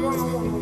Uang 了